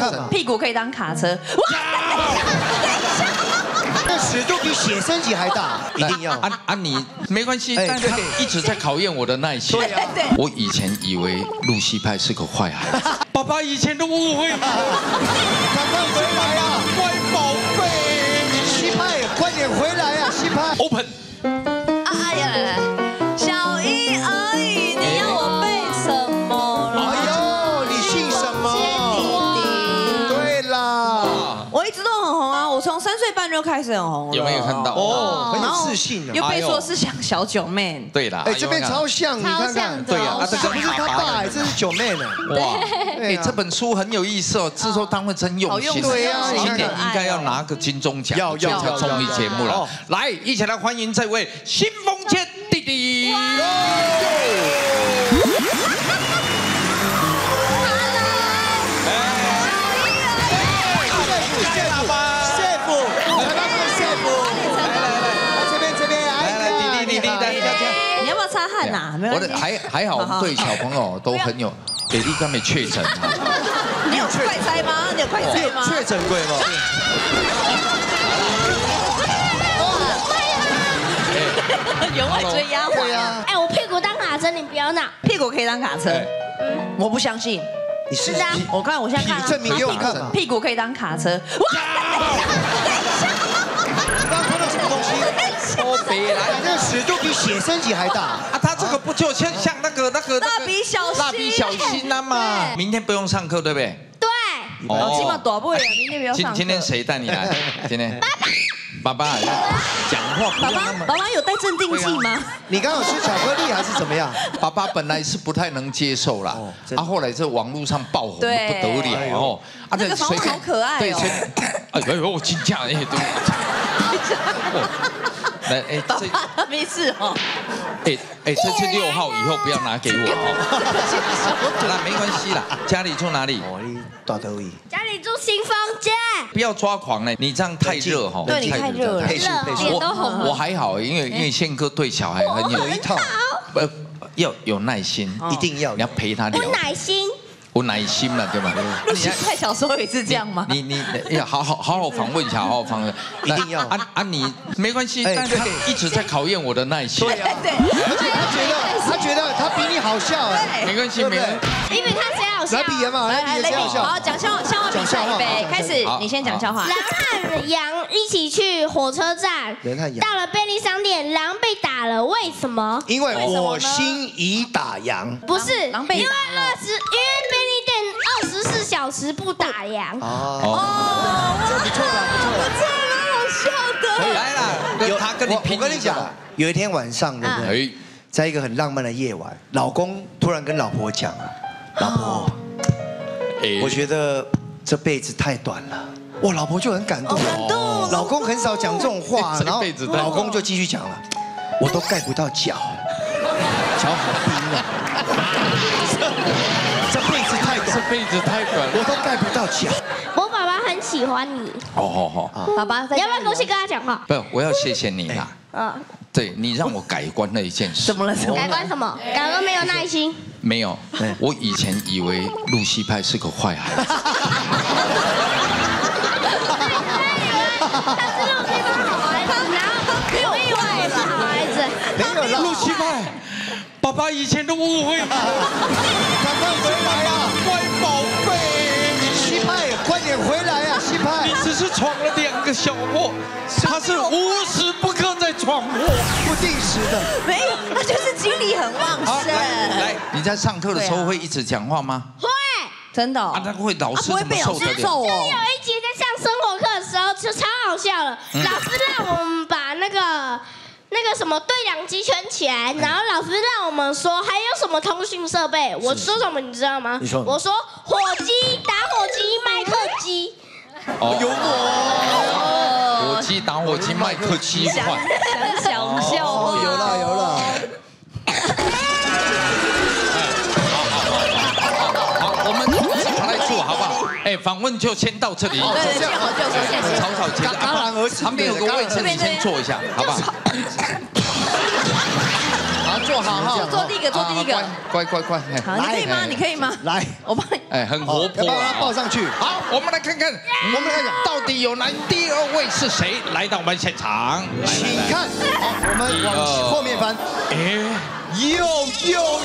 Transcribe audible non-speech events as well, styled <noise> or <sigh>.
看嘛。屁股可以当卡车。哇！那尺度比写生级还大，<laughs> 一定要。啊啊，你没关系，哎但是他一直在考验我的耐心。对啊对我以前以为露西派是个坏孩子，<laughs> 爸爸以前都误会了，赶快回来啊！乖宝贝。西派，快点回来啊！西派。Open，很红啊，我从三岁半就开始很红了。有没有看到？哦，很有自信又啊。被说是像小九妹。对啦，哎，这边超像，你看看。对啊，啊这不是他爸，哎，这是九妹呢。哇，哎，这本书很有意思哦，制作单位真用心。对啊今年应该要拿个金钟奖，要要要综艺节目了。来，一起来欢迎这位新擦汗呐？没我关系。的还还好，我们对小朋友都很有。北利刚没确诊啊，<laughs> 你有快猜吗？你有快猜吗？确诊过吗？<laughs> 有外追压环。对啊，哎，我屁股当卡车，你不要闹。屁股可以当卡车哎。我不相信。你是是啊你我看我现在看证明给我看嘛。屁股可以当卡车。哇！刚看到什么东西？哦，北来你这个尺度比写生集还大。啊，他这个不就像像那个那个那个蜡笔小新蜡笔小新了嘛？明天不用上课，对不对？对，哦，起码躲不了，明天不用上课。今今天谁带你来？今天爸爸。爸爸讲话爸爸。爸爸有带镇定剂吗？你刚好吃巧克力还是怎么样？爸爸本来是不太能接受啦啊，后来这网络上爆红不得了哦，啊，这个访问好可爱哦对，随 <laughs> 哎呦呦，<laughs> 金价哎，对，<laughs> 来哎爸这没事哦。哎哎，这是六号，以后不要拿给我哦。<laughs> 那没关系啦，家里住哪里？家里住新房间，不要抓狂嘞，你这样太热哈。对你太热了配速配速。我还好，因为因为宪哥对小孩很有有一套，不要有耐心，一定要你要陪他聊我，耐心，有耐心了，对吧？陆西派小时候也是这样吗？你你你要好好好好访问一下，好好访问，一定要啊啊！你没关系，哎但是他一直在考验我的耐心。对啊，对，而且他觉得他觉得他比你好笑哎，没关系，没关系。比比看谁好笑来。比人嘛，来来比，好？讲笑话，笑话比赛讲笑话预备好开始，你先讲笑话。狼和羊一起去火车站，到了便利商店，狼被打了，为什么？因为我心已打烊。不是，狼被因为打了二十，因为十四小时不打烊。哦，哦，这不错了，不错了。这蛮好笑的。来啦，他跟你我拼我跟你讲，有一天晚上，对不对？哎，在一个很浪漫的夜晚，老公突然跟老婆讲啊，老婆，哎。我觉得这辈子太短了。哇，老婆就很感动，感动。老公很少讲这种话，<laughs> 这然后辈子太短。老公就继续讲了，我都盖不到脚，脚好冰啊，<laughs> 这辈子太这，辈子太短。我都盖不到脚。我爸爸很喜欢你，哦好好，爸爸，你要不要过去跟他讲话？不，我要谢谢你啦。嗯，对你让我改观了一件事怎。么了？改？观什么？改观没有耐心。没有，我以前以为露西派是个坏孩子，没有啦，露西派，爸爸以前都误会了，赶快回来啊！乖宝贝。西派，快点回来啊！西派你，只是闯了两个小祸，他是无时不刻在闯祸。不定时的。没有，他就是精力很旺，盛。来来，你在上课的时候会一直讲话吗？会。真的哦啊，那会老师啊不会怎么被老师受得了？揍哦有。一集在上生活课的时候，就超好笑了。老师让我们把那个那个什么对讲机圈起来，然后老师让我们说还有什么通讯设备。我说什么你知道吗？你说我说火机、打火机、麦克机。哦，幽默火机、打火机、麦克机想换。想想笑哦，话。有了有了。哎，访问就先到这里。对对，见好就收，谢谢。草草结束。戛然而止旁边有个位置，对你先坐一下，好不好？好好，坐好哈。坐第一个，坐第一个。乖乖乖。好，你可以吗？你可以吗？来，我帮你。哎，很活泼。要把它抱上去。好，我们来看看，我们来看到底有来第二位是谁来到我们现场？请看，好，我们往后面翻。哎，又又